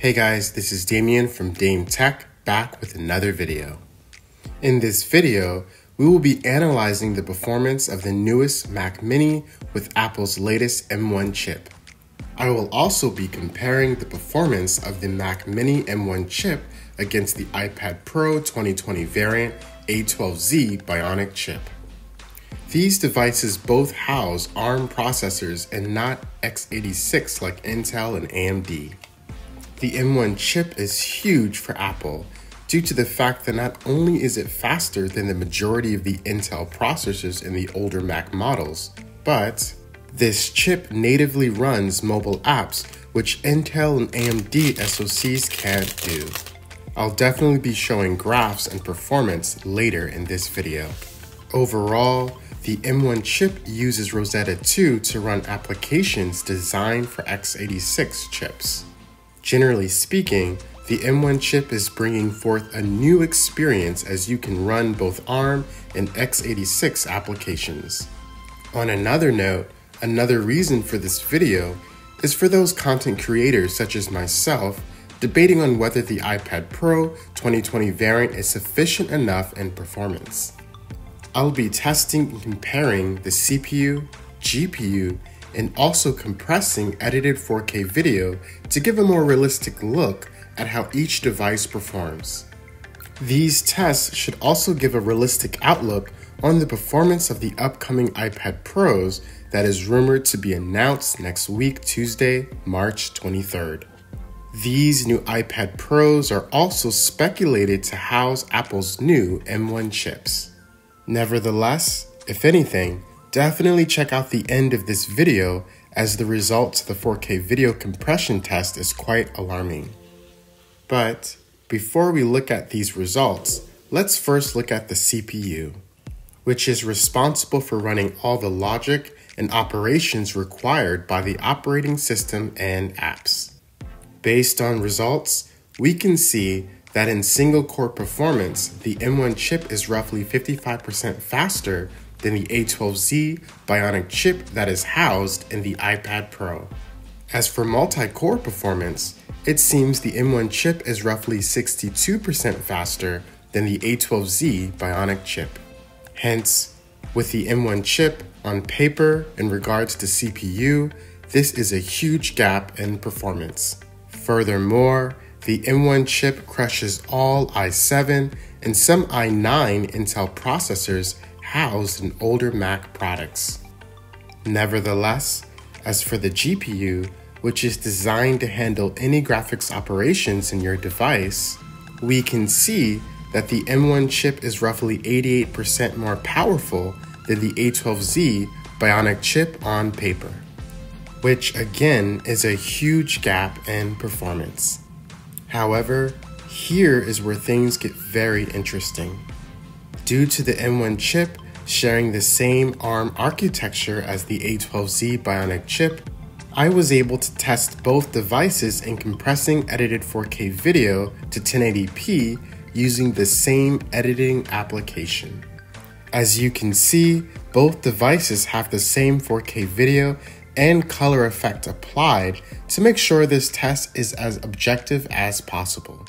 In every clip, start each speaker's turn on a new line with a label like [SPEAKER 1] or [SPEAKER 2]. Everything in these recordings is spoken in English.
[SPEAKER 1] Hey guys, this is Damien from Dame Tech back with another video. In this video, we will be analyzing the performance of the newest Mac Mini with Apple's latest M1 chip. I will also be comparing the performance of the Mac Mini M1 chip against the iPad Pro 2020 variant A12Z Bionic chip. These devices both house ARM processors and not x86 like Intel and AMD. The M1 chip is huge for Apple due to the fact that not only is it faster than the majority of the Intel processors in the older Mac models, but this chip natively runs mobile apps, which Intel and AMD SoCs can't do. I'll definitely be showing graphs and performance later in this video. Overall, the M1 chip uses Rosetta 2 to run applications designed for x86 chips. Generally speaking, the M1 chip is bringing forth a new experience as you can run both ARM and x86 applications. On another note, another reason for this video is for those content creators such as myself debating on whether the iPad Pro 2020 variant is sufficient enough in performance. I'll be testing and comparing the CPU, GPU, and also compressing edited 4K video to give a more realistic look at how each device performs. These tests should also give a realistic outlook on the performance of the upcoming iPad Pros that is rumored to be announced next week, Tuesday, March 23rd. These new iPad Pros are also speculated to house Apple's new M1 chips. Nevertheless, if anything, definitely check out the end of this video as the results of the 4K video compression test is quite alarming. But before we look at these results, let's first look at the CPU, which is responsible for running all the logic and operations required by the operating system and apps. Based on results, we can see that in single core performance, the M1 chip is roughly 55% faster than the A12Z Bionic chip that is housed in the iPad Pro. As for multi core performance, it seems the M1 chip is roughly 62% faster than the A12Z Bionic chip. Hence, with the M1 chip on paper in regards to CPU, this is a huge gap in performance. Furthermore, the M1 chip crushes all i7 and some i9 Intel processors housed in older Mac products. Nevertheless, as for the GPU, which is designed to handle any graphics operations in your device, we can see that the M1 chip is roughly 88% more powerful than the A12Z Bionic chip on paper, which again is a huge gap in performance. However, here is where things get very interesting. Due to the M1 chip sharing the same ARM architecture as the A12Z Bionic chip, I was able to test both devices in compressing edited 4K video to 1080p using the same editing application. As you can see, both devices have the same 4K video and color effect applied to make sure this test is as objective as possible.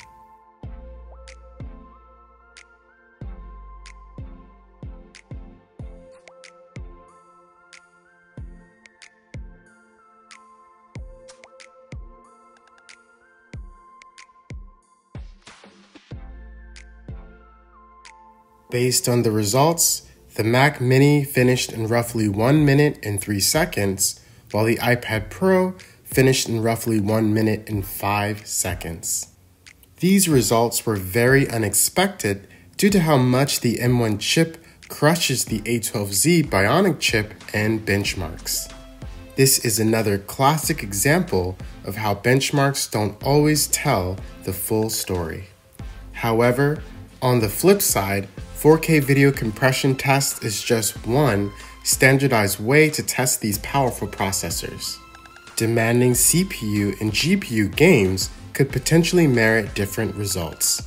[SPEAKER 1] Based on the results, the Mac Mini finished in roughly 1 minute and 3 seconds, while the iPad Pro finished in roughly 1 minute and 5 seconds. These results were very unexpected due to how much the M1 chip crushes the A12Z Bionic chip and benchmarks. This is another classic example of how benchmarks don't always tell the full story. However, on the flip side, 4K video compression test is just one standardized way to test these powerful processors. Demanding CPU and GPU games could potentially merit different results.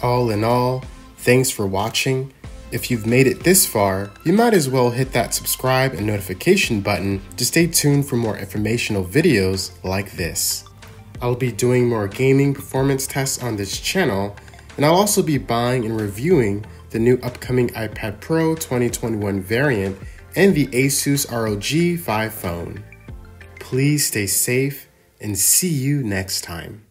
[SPEAKER 1] All in all, thanks for watching. If you've made it this far, you might as well hit that subscribe and notification button to stay tuned for more informational videos like this. I'll be doing more gaming performance tests on this channel, and I'll also be buying and reviewing the new upcoming iPad Pro 2021 variant and the Asus ROG 5 phone. Please stay safe and see you next time.